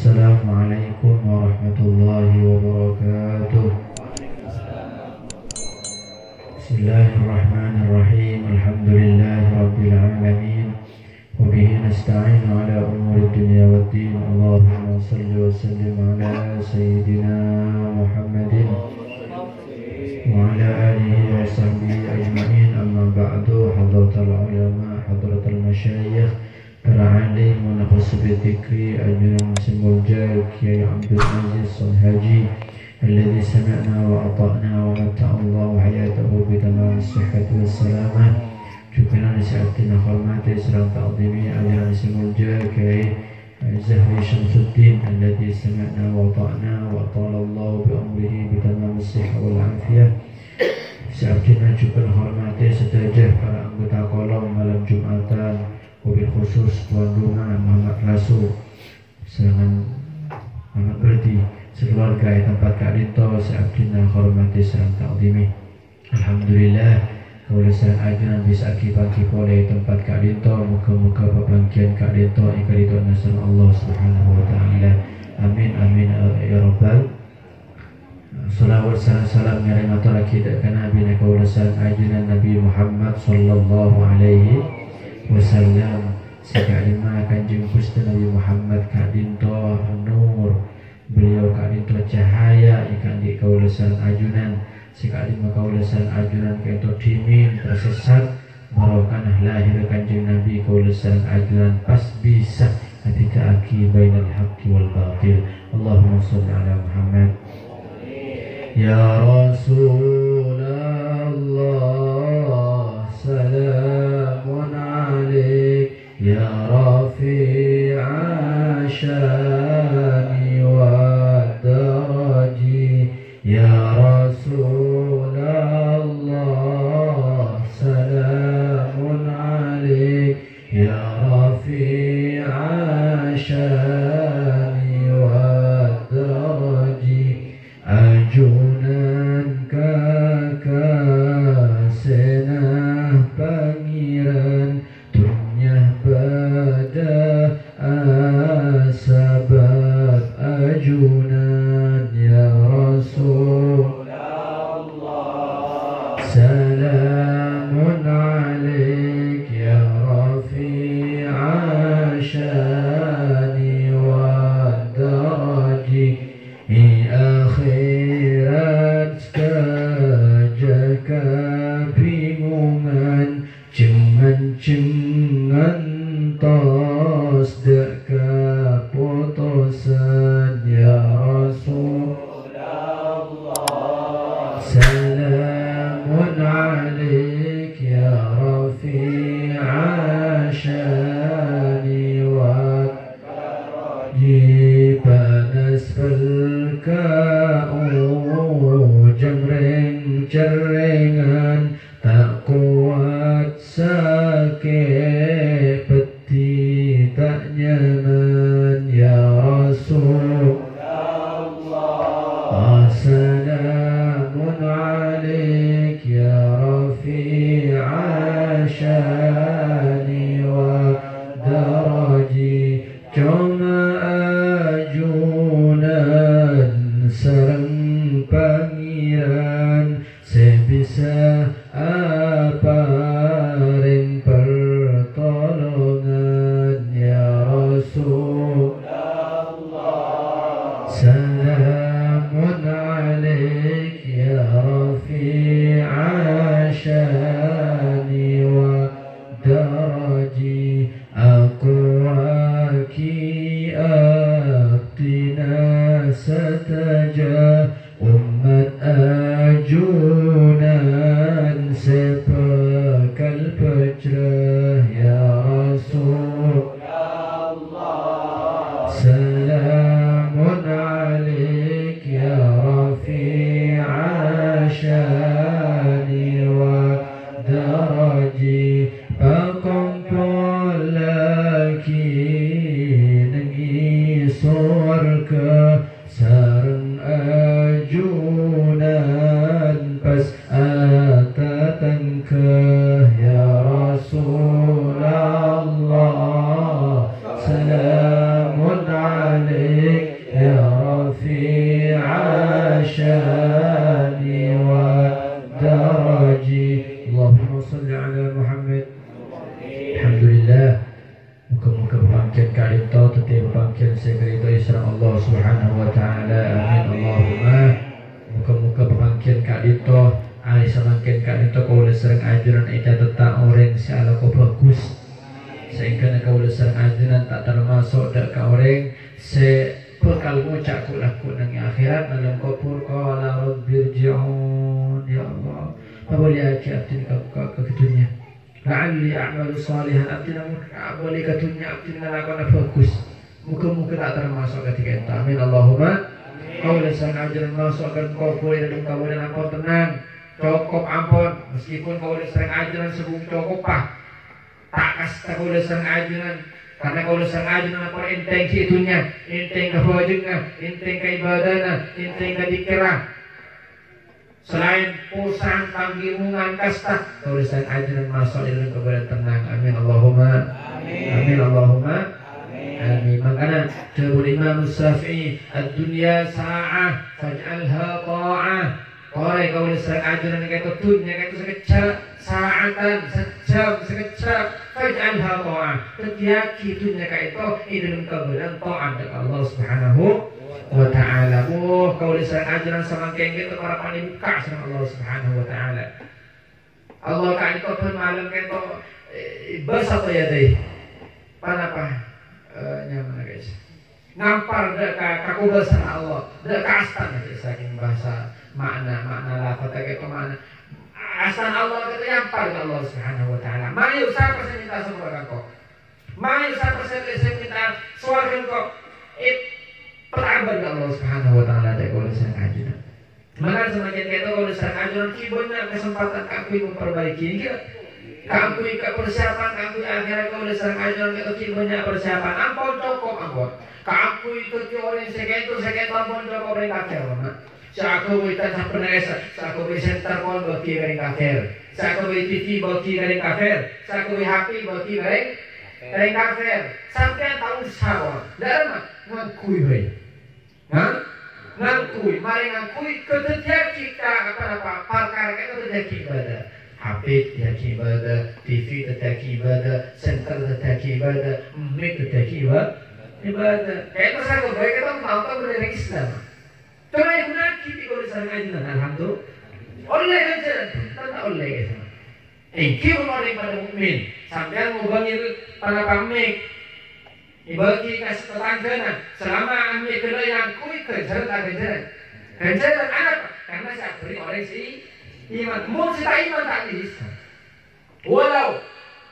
السلام عليكم ورحمة الله وبركاته. بسم الله الرحمن الرحيم. الحمد لله رب العالمين. وبه نستعين على أمور الدنيا والدين. اللهم صل وسلم على سيدنا محمد وعلى آله وصحبه أجمعين. أما بعد حضرة العلماء حضرة المشايخ wa nafsu bi dhikri ajran simulja kiai Abdul Aziz Haji alladhi sami'na wa ata'na wa mata'a Allah hayatahu bi tamam sihhat wa salamah juga nasihatina hormati serang ta'zimi ajran simulja kiai Zahri Syamsuddin alladhi sami'na wa ata'na wa ata'ala Allah bi amrihi bi tamam sihhat wal afiyah. Seabdina juga hormati setajah para anggota kolom malam Jumatan mobil khusus tuan rumah Muhammad Rasul serangan Muhammad Berdi sekeluarga di tempat Kak Dinto seabdina hormati serang takdimi Alhamdulillah Kaulisan ajunan bisa akibat oleh tempat Kak Dinto Muka-muka pembangkian Kak Dinto Ika Dinto Nasr Allah Subhanahu Wa Ta'ala. Amin Amin Ya Rabbal. Salawat salam salam lagi kita Nabi Nabi Muhammad Sallallahu Alaihi wasallam sekalima kanjeng Gusti Nabi Muhammad kadinto nur. Beliau kadinto cahaya ikan di kaulasan ajunan. Sekalima kaulasan ajunan kento dimin tersesat barokanah lahir kanjeng Nabi kaulasan ajunan. Pas bisa ketika aki bainal haqqi wal batil. Allahumma salli ala Muhammad. Ya Rasulullah يا رفيع الشان Santa termasuk dak orang Se ngucak ku laku nang akhirat dalam kubur qala rabbirji'un ya Allah. Apa boleh aja abdi ke ke dunia. La'alli a'malu salihan abdi namun boleh ke dunia abdi ngelakukan bagus muka-muka tak termasuk ketika itu amin Allahumma. Kau lesan ajaran masuk akan kau boleh dan kau boleh ampun tenang. Cukup ampun. Meskipun kau boleh sering ajaran sebelum cukup pak tak kasih kau boleh sering ajaran karena kalau sengaja nak enteng itunya, enteng ke wajibnya, enteng ke ibadahnya, enteng ke dikira. Selain pusang tanggimungan kasta, kalau sengaja dan masuk dalam kepada tenang. Amin Allahumma. Amin, Amin Allahumma. Amin. Makanya jawab Imam Syafi'i, "Ad-dunya sa'ah faj'alha ta'ah." Kore kau sengaja dan kata dunia kata sekejap saatan sejam sekejap. Faj'alha ta'ah setiap dunia itu dalam kebenaran ta'at dari Allah Subhanahu wa ta'ala. Oh kau lisan ajaran sama gitu para paling buka sama Allah Subhanahu wa ta'ala. Allah itu pun malam itu bahasa apa ya deh panapa nyaman guys. Ngampar dek kaku bahasa Allah. Dek kastan saking bahasa makna makna lafaz kayak mana asal Allah kata yang paling Allah Subhanahu wa taala. Mari siapa saya minta surga kau. Mari siapa saya minta surga kau. It perabad Allah Subhanahu wa taala dari kalau saya kajian. Maka semakin kita kalau saya kajian banyak kesempatan aku memperbaiki ini Kamu ikut persiapan, kamu akhirnya kau udah kajian kita banyak persiapan. Ampun cukup ampun. Kamu itu orang sekitar sekitar ampun cukup mereka kira. Sa ako mo'y tanang panayasa. Sa ako mo'y center mall, bagi garing kafir. Sa ako mo'y TV, bagi garing kafir. Sa ako mo'y happy, bagi garing garing kafir. Sampai tahun sawa. Dalam ngakui hoy. Ha? Ngakui. Mari ngakui. Ketika kita apa-apa, perkara kita terjadi ibadah. HP terjadi ibadah, TV terjadi ibadah, center terjadi ibadah, mic terjadi ibadah. Kayak itu saya baik kita mau tahu dari Islam. Tengah yang nakit ikaw sa ngayon alhamdulillah. Oleh aja, tanda oleh aja. Engki mo rin pada mukmin. Sampai mo bangil para pamik. Ibagi kasih tetangga selama ambil kena yang kui kejar tak kejar. Kejar dan anak karena saya beri orang si iman. Mau si iman tak bisa. Walau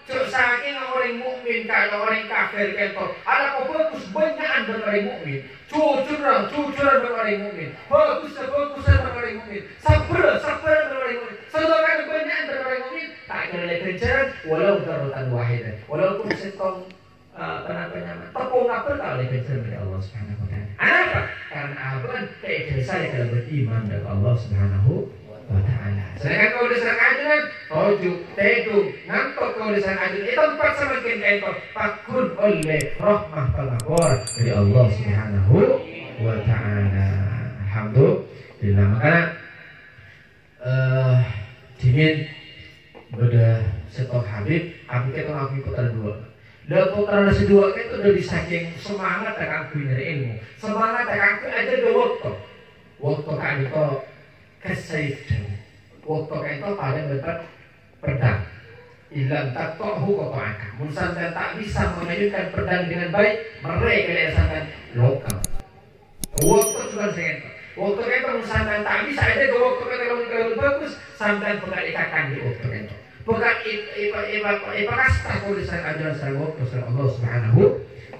Cuk saking orang mukmin kayak orang kafir kento. Ada kok bagus banyak dari orang mukmin. Cucuran, cucuran dari orang mukmin. Bagus, bagus dari orang mukmin. Sabar, sabar dari orang mukmin. Saudara banyak dari orang mukmin. Tak kira kejar walau darutan wahid. Walaupun setong apa namanya tepung apa oleh kejar dari Allah Subhanahu wa taala. Kenapa? Karena abang saya kalau beriman dengan Allah Subhanahu wa ta'ala. Sedangkan kalau disang ajunan, toju, tedu, ngantok kalau disang ajunan, itu tempat semakin kaito, takun oleh rahmah pelapor dari Allah subhanahu wa ta'ala. Alhamdulillah. Makanya, uh, dingin pada stok Habib, Habib itu ngaku putar dua. Dan putaran kedua itu udah disaking semangat dan aku dari ilmu. Semangat dan aku aja dua waktu. Waktu kan itu kesaitan waktu itu pada dapat pedang. Ilam tak tahu kau akan Musantan tak bisa memajukan pedang dengan baik mereka yang sangat lokal. Waktu sudah saya waktu itu Musantan tak bisa ada waktu itu kalau bagus sampai pernah ikatkan di waktu itu bukan ipa ipa ipa kasta tulisan ajaran saya waktu Allah Subhanahu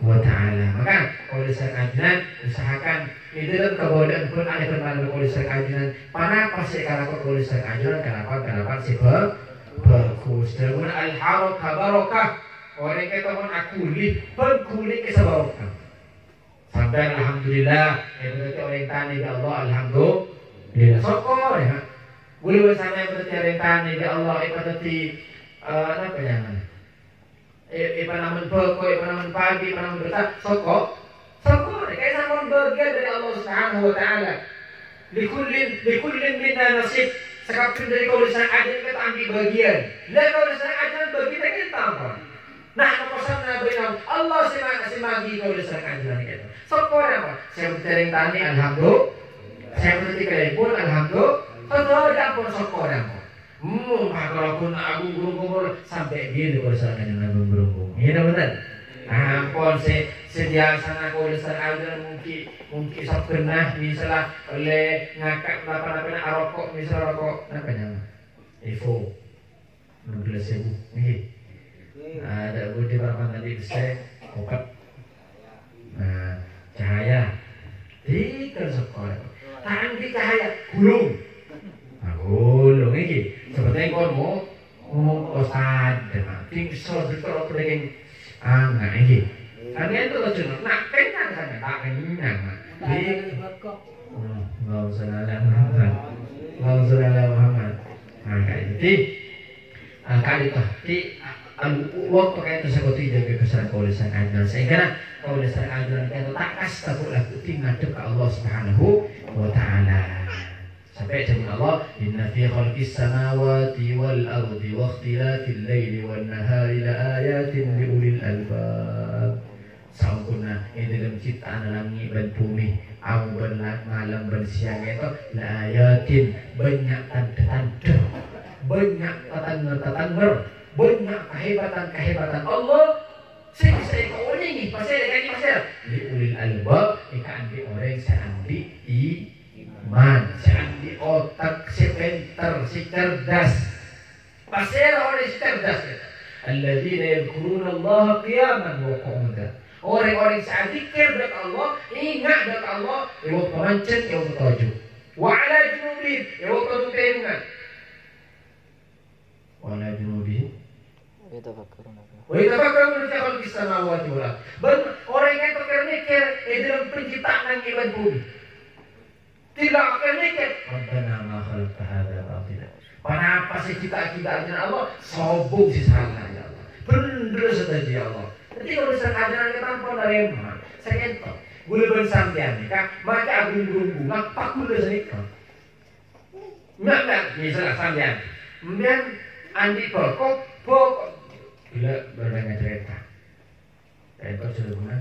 wa taala. Maka kalau saya ajaran usahakan itu kan kemudian pun ada kenal tulisan ajaran mana pasti kalau tulisan ajaran kenapa kenapa sih bagus dan al harakah barokah. Orang kita pun akuli berkuli ke barokah sampai alhamdulillah itu berarti orang tani ya Allah alhamdulillah. Sokor ya boleh bersama yang orang tani ya Allah itu berarti apa ya Ipa namun pokok, ipa namun pagi, ipa namun berita, sokok, sokok, kayak sama bagian dari Allah Subhanahu wa taala. Likullin likullin minna nasib. Sekapun dari kaulisan ajaran kita ambil bagian. Dan kaulisan ajaran bagi kita apa? Nah, kepesan Nabi Allah sih semagi kaulisan ajaran kita. Sokor apa? Saya bertering tani alhamdulillah. Saya bertering pun alhamdulillah. Kalau ada pun sokor apa? Hmm, kalau pun aku guru-guru sampai dia di. Iya benar. Mungkin mungkin misalnya oleh ngakak apa misalnya apa nih ada besar obat nah cahaya. Tiga sekolah tangan di cahaya gulung nah gulung ini seperti kau mau kosad dengan ting sol itu apa lagi à ngại gì anh ấy tôi là trường nặng cái năng thành người ta cái năng mà đi vâng giờ là làm Muhammad. Giờ là làm Muhammad. À cái gì à cái itu di waktu itu saya jaga kesan kaulisan ajaran sehingga kaulisan ajaran itu tak takut laku ngadep ke Allah Subhanahu wa taala sampai jadi Allah inna fi khalqis samawati wal ardi wa ikhtilafil laili wan nahari la ayatin li ulil albab. Sangkuna ini dalam ciptaan langit dan bumi malam dan siang itu la banyak tanda-tanda. Banyak tanda-tanda banyak kehebatan-kehebatan Allah. Saya bisa kau ini pasal dengan ini pasal. Li ulil albab ikan di orang saya ambil iman saya ambil otak si pintar si cerdas pasal orang si cerdas الذين يذكرون الله قياما وقعودا orang-orang saat zikir dekat Allah ingat dekat Allah ya waktu mancen ya waktu tajuk wa ala junubihim ya waktu tutengan wa ala junubihim ويتفكرون في خلق السماوات والارض بل orang yang terkir-mikir di dalam penciptaan langit dan bumi tidak akan mikir. Rabbana ma khalaqta hadza batila. Kenapa sih cita-citanya Allah? Sombong sih salah ya Allah. Bener saja ya Allah. Kalau bisa ajaran kita pun dari mana saya kentok gue lebih sampean nih kak maka aku burung bunga pak sedikit nggak nggak. Misalnya sampean kemudian andi pokok pokok bila berbanyak cerita. Cerita sebelumnya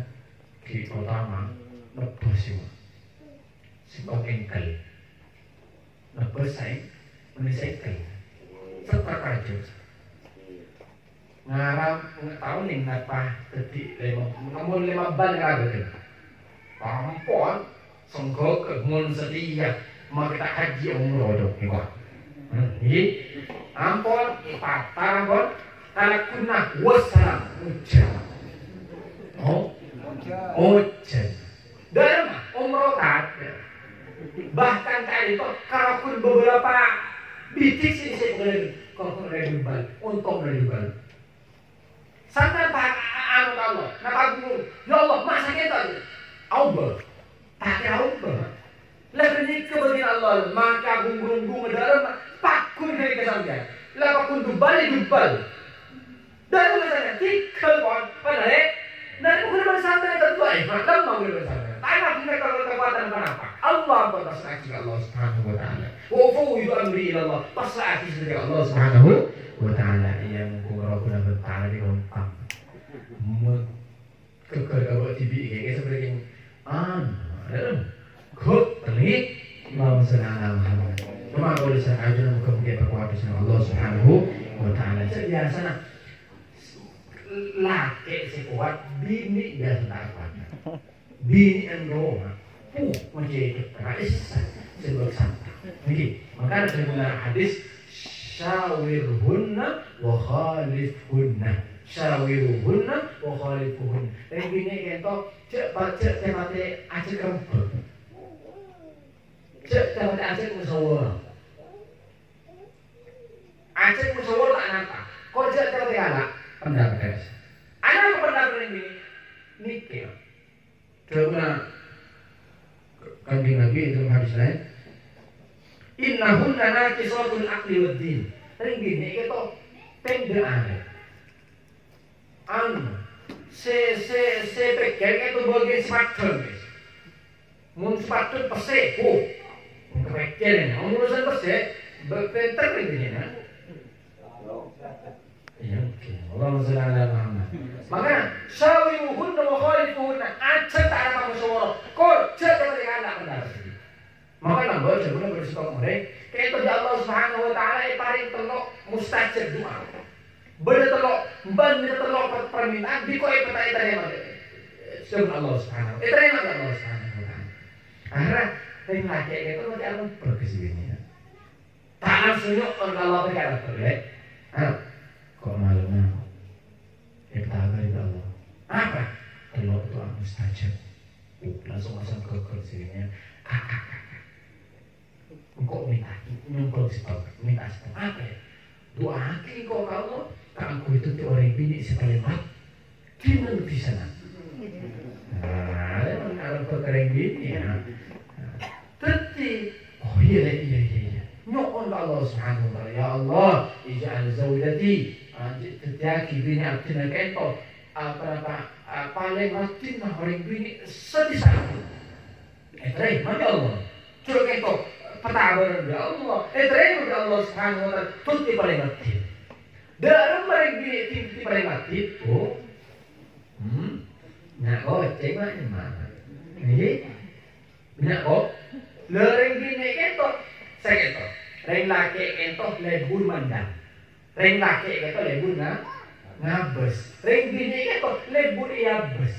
di utama lebih sih kok engkel. Lebih saya menisaikan serta kacau ngarang tahu nih ngapa tadi lima namun lima ban ada kan pampon songkok kemun setia mau kita haji umroh dong ini ampun ipata ampun. Anak kunah wassalam ujan. Oh, ujan. Dalam umroh ada. Bahkan kali itu kalau pun beberapa bitik sih saya boleh kalau pun dari bal, untung dari bal. Sampai pak anu kamu, napa guru, ya Allah masa kita Allah, pakai Allah. Lebih kebagian Allah, maka gunung-gunung dalam pakun dari kesampian. Lepas pun dubal, dubal. Dan misalnya tiga kon pada dan bukan bersama dengan tua iman dan mau bersama. Tanya mereka kalau kekuatan kenapa? Allah berpasrah kepada Allah Subhanahu Wa Taala. Wafu itu amri Allah. Pasrah kepada Allah Subhanahu Wa Taala yang kurang bertaala di kontak. Kekal awak TV kayak seperti yang an, dalam kut telik mau senang Muhammad. Cuma kalau saya ajar muka muka berkuasa dengan Allah Subhanahu Wa Taala. Biasa nak laki si kuat, bini tidak kuat. Bini yang Roma, uh, menjadi raisa sebab santai. Jadi, maka ada hadis syawirhunna wa khalifhunna. Syawirhunna wa khalifuhunna. Dan bini kita cek baca temate aja kerempet. Cek temate aja musawar. Aja tak nata. Kau cek temate anak pendapat Anak pendapat ini nikir. Coba kanjeng Nabi itu hadis lain. Innahunna naqisatul aqli wad din. Tapi gini itu tenda ada. An se se se peker itu bagian smartphone. mun sepatut pesek oh kepekir ini urusan pesek berpenter ini oke. Allahumma sholli ala Muhammad. Maka sawimuhunna wa khalifuhunna aja tak ada semua. Kau jangan mereka anak benar. Maka nambah sebelum bersikap mereka. Kayak itu Allah Subhanahu Wa Taala yang paling telok mustajab doa. Bener telok, bener telok permintaan di pertanyaan tanya mereka. Sebelum Allah Subhanahu. Itu yang Allah Subhanahu Wa Taala. Akhirnya dari laki itu nanti akan berkesini. Tak langsung yuk Allah berkata boleh. Kok malamnya ya ketahuan itu Allah. Apa? telur itu aku mustajab uh, langsung masuk ke kursinya. Engkau minta, nyumpul si bapak minta apa ya? Doa ki kok kamu? Aku itu tuh orang bini sekalimat di mana di sana nah emang kalau berkering gini ya. Teti oh iya iya iya iya. Nyokon Allah subhanahu wa ta'ala. Ya Allah Ija'al zawjati Tetiaki bini abdina kento Apa apa Paling mati nah orang bini Sedih sakit Eh terai Mami Allah? Coba kento Petabar ya Allah. Eh terai Ya Allah subhanahu wa ta'ala Tuti paling mati. Dalam orang bini Tuti paling mati Oh Hmm Nah kok cek mana mana? Ini Nah kok Lereng bini kento Saya kento Reng laki kento lebur mandang. Reng laki kento lebur na ngabes. Reng bini kento lebur iabes.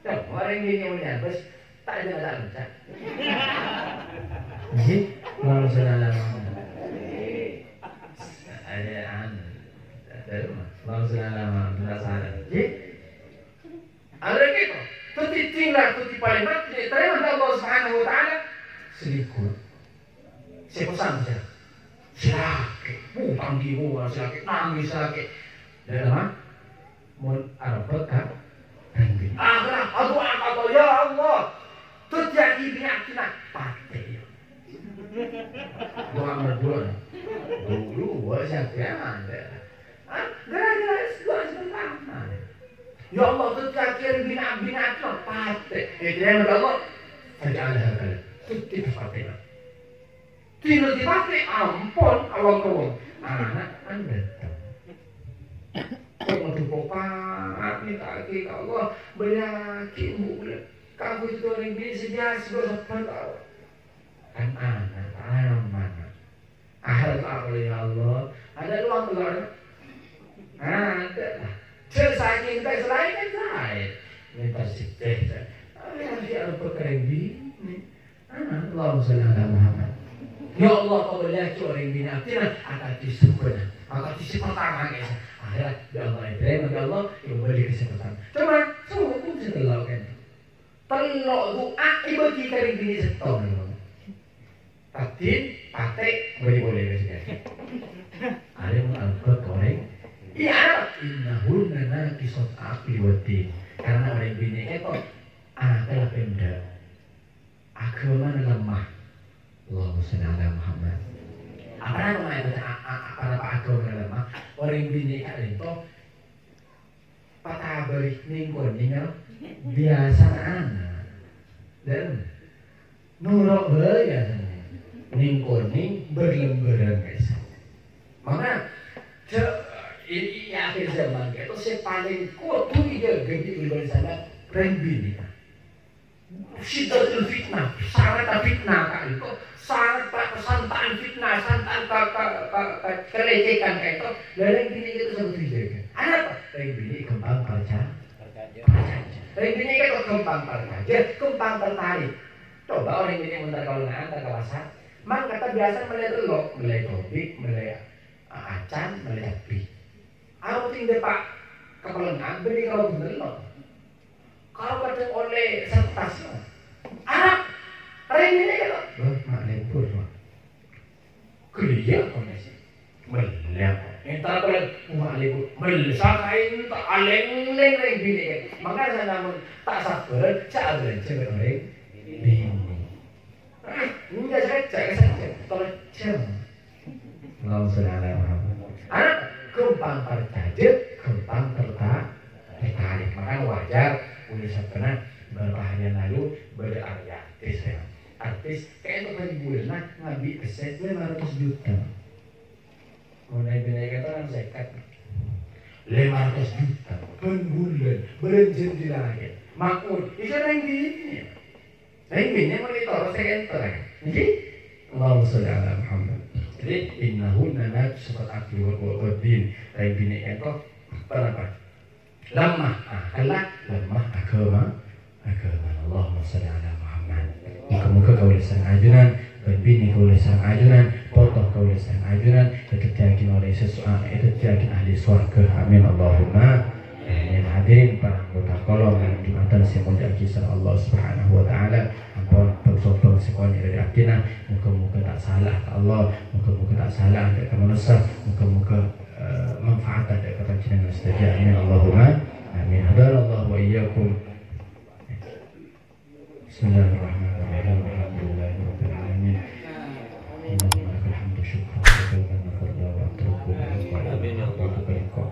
Coba reng bini mau iabes tak ada tak baca. Jadi, mau salah ada anu, ada rumah. Mau salah penasaran. Jadi ada gitu. Tuti tinggal tuti paling mati. Terima Allah Subhanahu Wa Taala. saya pesan saja. Silake, bu panggil bu silake, nangis silake. Dan apa? Mau Arafat kan? Rengbi. Akhirnya, aku angkat ya Allah. Terjadi biakina pate. Doa berdua. Dulu, gua siapa yang ada? Ah, gara-gara dua sebentar. Ya Allah, terjadi bina-bina itu pate. Eh, dia ya Allah. Faj'al hakal. Tuti pate. Tidak dipakai, ampun Allah tuh. Anak anda Kau mau dupopat, minta ke Allah, beryakin bu, kamu itu orang ini sejak sebelum tahu. Kan anak, anak mana? Akhirat apa ya Allah? Ada uang keluar? Ada lah. Selesai minta selain kan lain. Minta si teh. Masih ada perkara ini. Allahumma salli ala Muhammad. Ya Allah, kau lihat orang bina tina akan disebut, akan disebut pertama guys. Akhirat ya Allah itu, ya Allah yang beri kesempatan. Cuma semua pun bisa telok kan. Telok doa ibu kita yang bini setong. Tatin, patek, boleh boleh guys. Ada yang alquran koreng. Iya, Innahunna nakisat api wati. Karena orang bini itu adalah pemda. Agama lemah. Allahumma salli ala Muhammad. apa namanya itu? Apa apa agama lemah? Orang bini itu patah balik minggu nih Biasa anak. dan Nurok ya Ning kuning berlembaran guys. Maka ce, ini akhir zaman itu saya paling kuat tuh dia ganti di sana Rembini. Sidatul fitnah, syarat fitnah kali itu santaan fitnah, santaan ke ke ke kelecehan kayak itu. Lalu bini itu sebut dijaga. Apa? Rembini kembang perca. Rembini itu kembang perkaja, kembang tertarik. Coba orang ini muntar kalau nggak antar kawasan. Mang kata biasa melihat lo, melihat topik, melihat acan, melihat pi. Aku tinggal pak kepelengan, beri kalau bener lo. Kalau kadang oleh sertas lo. Arab, Rembini itu Wah, mak lempur. Mak. Kerja kondisi. Melihat. Entah kalau umat libu melihat kain tak aleng leng leng bini. Maka saya namun tak sabar, saya belajar orang bini. Sabana beberapa hari yang lalu berarya. artis kayak itu bulan nah ngambil aset 500 juta. Mulai bina kata kan zakat 500 juta per bulan berenjen di langit. Makmur itu yang gini. Yang gini monitor sekenter jadi Allahumma salli ala Muhammad jadi innahunna nafsukat akli wa din yang gini itu apa lemah. Akhlak lemah agama agama Allahumma salli ala Muhammad. Muka-muka kau lisan ajunan berbini kau lisan ajunan potoh kau lisan ajunan itu yakin oleh sesuatu itu yakin ahli surga amin Allahumma. Amin hadirin para anggota kolom yang jumatan saya mulia kisah Allah subhanahu wa ta'ala. Ampun bersobong sekolah dari akina muka-muka tak salah Allah muka-muka tak salah ke manusia muka-muka manfaat dari kata jenengan sedia amin Allahumma amin hadarallahu wa iyyakum Bismillahirrahmanirrahim Alhamdulillahi rabbil alamin Allahumma lakal hamdu syukran wa kalban nafarda wa atraku Amin ya Allah. wa tuqalqa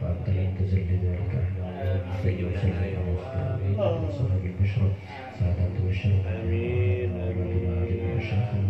wa anta lam tazal lidhalika ahla wa salli wa sallim ala wa sahabi al-bushra sa'adat wa syaraf Amin. wa rabbina alim wa syarafan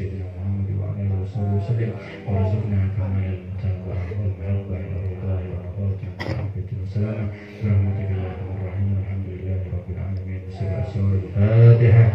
سيدنا محمد وعلى اله وصحبه وسلم وارزقنا كمال المتابعه والمحبه الى الرضا والرضاه والعافيه والسلامه برحمتك يا ارحم الراحمين الحمد لله رب العالمين وسر اسرار الفاتحه